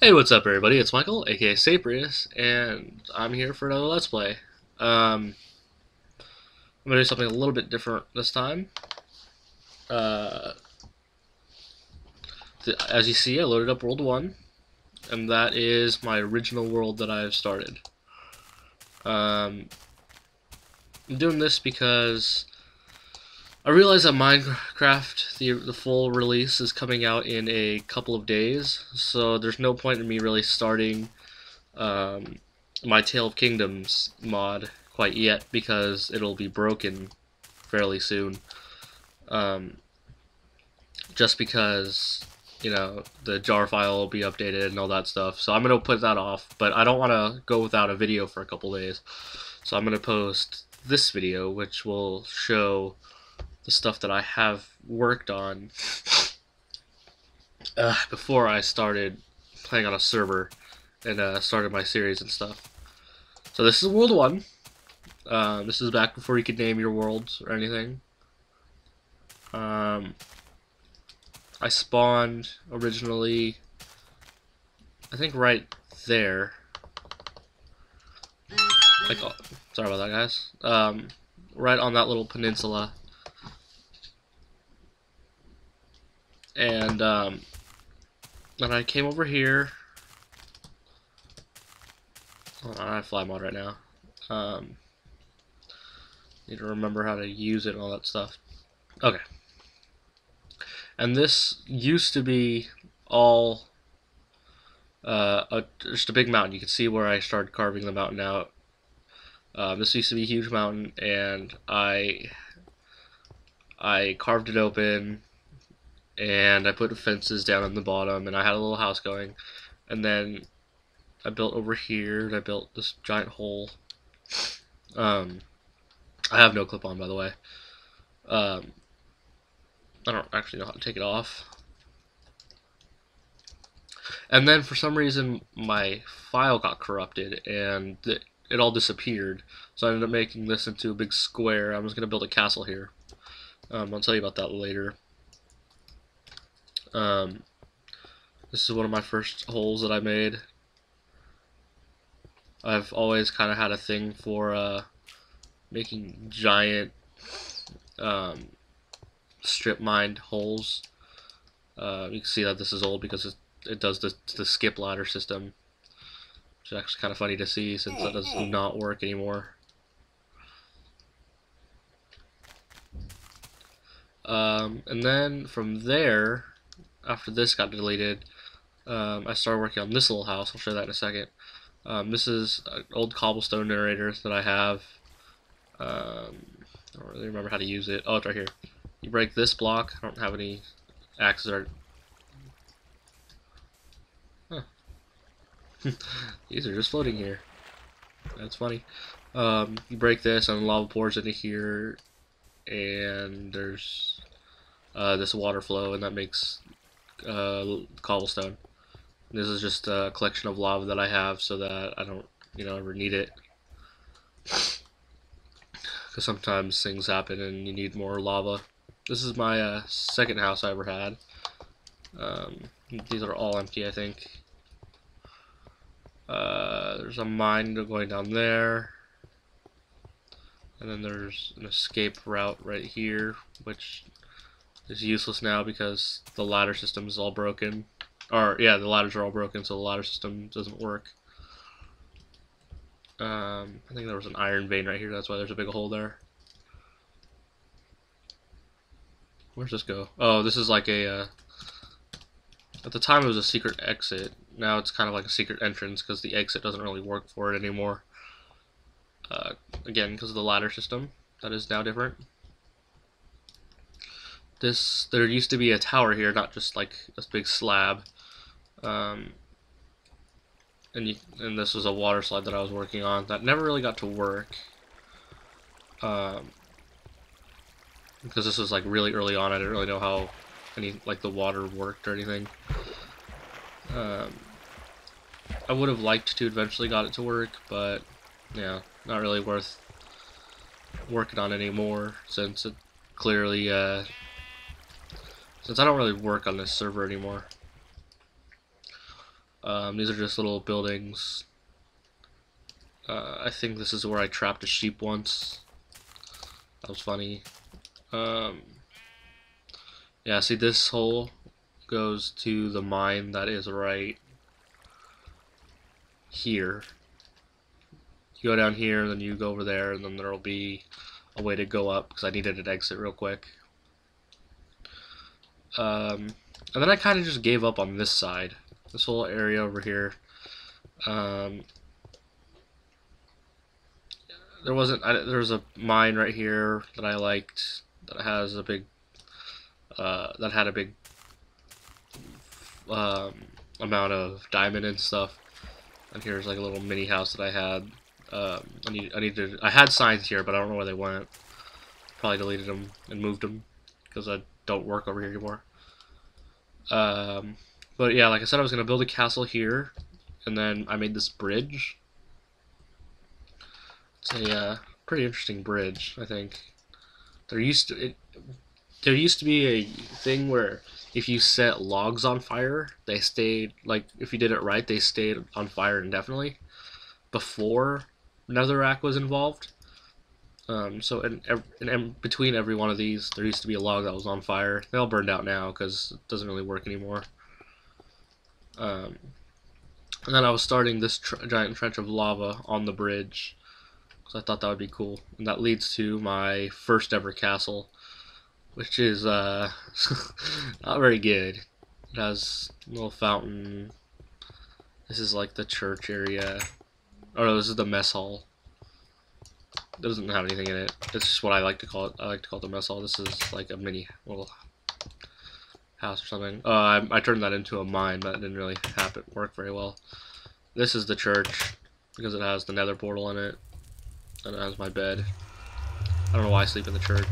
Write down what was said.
Hey, what's up, everybody? It's Michael, aka Saprious, and I'm here for another Let's Play. Um, I'm gonna do something a little bit different this time. Uh, as you see, I loaded up World 1, and that is my original world that I've started. Um, I'm doing this because I realize that Minecraft, the, the full release, is coming out in a couple of days, so there's no point in me really starting um, my Tale of Kingdoms mod quite yet, because it'll be broken fairly soon. Um, just because, you know, the jar file will be updated and all that stuff, so I'm going to put that off, but I don't want to go without a video for a couple days, so I'm going to post this video, which will show the stuff that I have worked on uh, before I started playing on a server and uh, started my series and stuff. So this is World 1. Uh, this is back before you could name your worlds or anything. Um, I spawned originally, I think right there. Like, oh, sorry about that, guys. Um, right on that little peninsula and um, then I came over here. Oh, I have fly mod right now. Um, need to remember how to use it and all that stuff. Okay. And this used to be all uh, a, just a big mountain. You can see where I started carving the mountain out. Um, this used to be a huge mountain, and I I carved it open, and I put fences down on the bottom, and I had a little house going, and then I built over here, and I built this giant hole. Um, I have no clip on, by the way. Um, I don't actually know how to take it off. And then for some reason my file got corrupted and it, it all disappeared. So I ended up making this into a big square. I was going to build a castle here. Um, I'll tell you about that later. Um, this is one of my first holes that I made. I've always kind of had a thing for uh, making giant um, strip mined holes. Uh, you can see that this is old because it, it does the, the skip ladder system, which is actually kind of funny to see since that does not work anymore. Um, and then from there, after this got deleted, um, I started working on this little house. I'll show that in a second. Um, this is an old cobblestone generator that I have. Um, I don't really remember how to use it. Oh, it's right here. You break this block. I don't have any axes or... Huh. These are just floating here. That's funny. Um, you break this and lava pours into here and there's uh, this water flow and that makes uh, cobblestone. This is just a collection of lava that I have so that I don't, you know, ever need it. Because sometimes things happen and you need more lava. This is my uh, second house I ever had. Um, these are all empty, I think. Uh, there's a mine going down there. And then there's an escape route right here, which is useless now because the ladder system is all broken. Or, yeah, the ladders are all broken, so the ladder system doesn't work. Um, I think there was an iron vein right here, that's why there's a big hole there. Where's this go? Oh, this is like a, uh, at the time it was a secret exit. Now it's kind of like a secret entrance because the exit doesn't really work for it anymore. Uh, again, because of the ladder system. That is now different. This there used to be a tower here, not just like this big slab. Um, and you, and this was a water slide that I was working on that never really got to work. Um, because this was like really early on, I didn't really know how any like the water worked or anything. Um, I would have liked to eventually got it to work, but yeah, not really worth working on anymore since it clearly uh, since I don't really work on this server anymore. Um, these are just little buildings. Uh, I think this is where I trapped a sheep once. That was funny. Um, yeah, see this hole goes to the mine that is right here. You go down here, then you go over there, and then there'll be a way to go up because I needed an exit real quick. Um, and then I kind of just gave up on this side, this whole area over here. Um, there wasn't. I, there was a mine right here that I liked that has a big. Uh, that had a big um, amount of diamond and stuff. And here's like a little mini house that I had. Um, I need. I needed. I had signs here, but I don't know where they went. Probably deleted them and moved them because I don't work over here anymore. Um, but yeah, like I said, I was gonna build a castle here, and then I made this bridge. It's a uh, pretty interesting bridge, I think. There used to it, there used to be a thing where if you set logs on fire, they stayed like if you did it right, they stayed on fire indefinitely. Before Netherrack was involved. Um, so in, in, between every one of these, there used to be a log that was on fire. They all burned out now because it doesn't really work anymore. Um, and then I was starting this tr giant trench of lava on the bridge because I thought that would be cool. And that leads to my first ever castle, which is uh, not very good. It has a little fountain. This is like the church area. Oh no, this is the mess hall. Doesn't have anything in it. It's just what I like to call it. I like to call it the mess hall. This is like a mini little house or something. Uh, I, I turned that into a mine, but it didn't really happen work very well. This is the church because it has the nether portal in it. And it has my bed. I don't know why I sleep in the church.